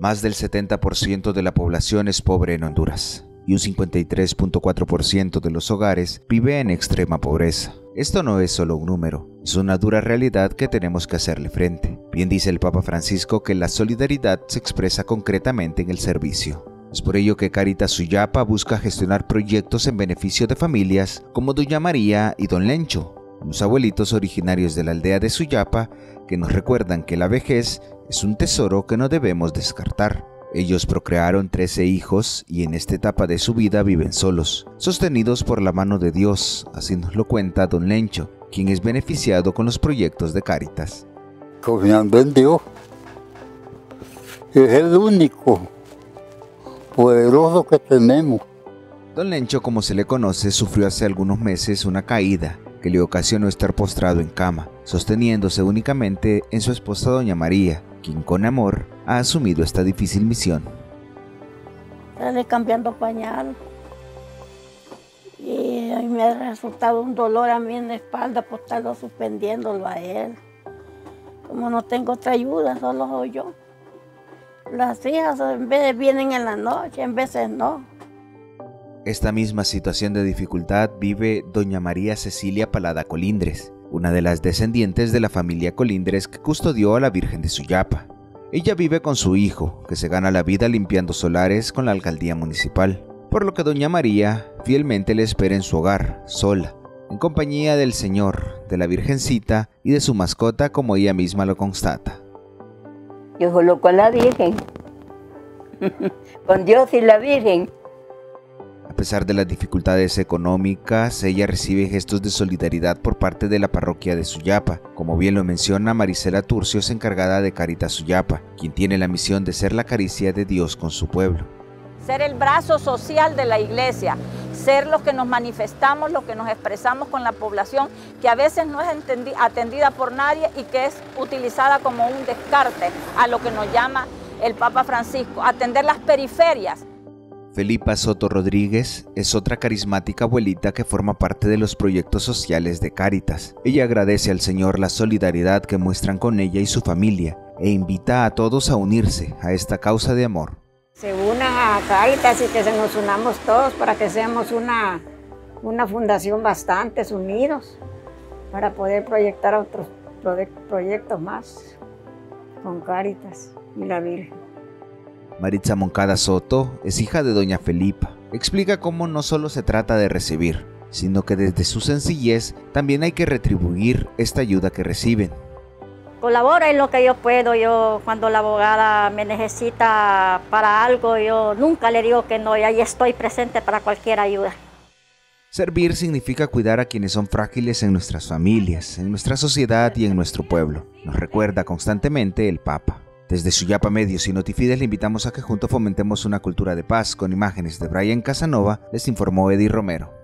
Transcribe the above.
Más del 70% de la población es pobre en Honduras y un 53.4% de los hogares vive en extrema pobreza. Esto no es solo un número, es una dura realidad que tenemos que hacerle frente. Bien dice el Papa Francisco que la solidaridad se expresa concretamente en el servicio. Es por ello que Caritas Suyapa busca gestionar proyectos en beneficio de familias como Doña María y Don Lencho, unos abuelitos originarios de la aldea de Suyapa que nos recuerdan que la vejez es un tesoro que no debemos descartar. Ellos procrearon 13 hijos y en esta etapa de su vida viven solos, sostenidos por la mano de Dios, así nos lo cuenta don Lencho, quien es beneficiado con los proyectos de Cáritas. Confiando en Dios, es el único poderoso que tenemos. Don Lencho, como se le conoce, sufrió hace algunos meses una caída que le ocasionó estar postrado en cama, sosteniéndose únicamente en su esposa doña María, quien con amor ha asumido esta difícil misión. Sale cambiando pañal y me ha resultado un dolor a mí en la espalda por estarlo suspendiéndolo a él. Como no tengo otra ayuda, solo soy yo. Las hijas en vez vienen en la noche, en veces no. Esta misma situación de dificultad vive doña María Cecilia Palada Colindres, una de las descendientes de la familia Colindres que custodió a la Virgen de Suyapa. Ella vive con su hijo, que se gana la vida limpiando solares con la alcaldía municipal, por lo que doña María fielmente le espera en su hogar, sola, en compañía del Señor, de la Virgencita y de su mascota como ella misma lo constata. Yo solo con la Virgen, con Dios y la Virgen. A pesar de las dificultades económicas, ella recibe gestos de solidaridad por parte de la parroquia de Suyapa. Como bien lo menciona Marisela Turcios, encargada de Caritas Suyapa, quien tiene la misión de ser la caricia de Dios con su pueblo. Ser el brazo social de la iglesia, ser los que nos manifestamos, los que nos expresamos con la población, que a veces no es atendida por nadie y que es utilizada como un descarte a lo que nos llama el Papa Francisco, atender las periferias Felipa Soto Rodríguez es otra carismática abuelita que forma parte de los proyectos sociales de Cáritas. Ella agradece al Señor la solidaridad que muestran con ella y su familia e invita a todos a unirse a esta causa de amor. Se unan a Cáritas y que se nos unamos todos para que seamos una, una fundación bastante unidos para poder proyectar otros proyectos más con Cáritas y la Virgen. Maritza Moncada Soto es hija de doña Felipa. Explica cómo no solo se trata de recibir, sino que desde su sencillez también hay que retribuir esta ayuda que reciben. Colabora en lo que yo puedo, yo cuando la abogada me necesita para algo, yo nunca le digo que no, y ahí estoy presente para cualquier ayuda. Servir significa cuidar a quienes son frágiles en nuestras familias, en nuestra sociedad y en nuestro pueblo. Nos recuerda constantemente el Papa. Desde Suyapa Medios y Notifides le invitamos a que juntos fomentemos una cultura de paz con imágenes de Brian Casanova, les informó Eddie Romero.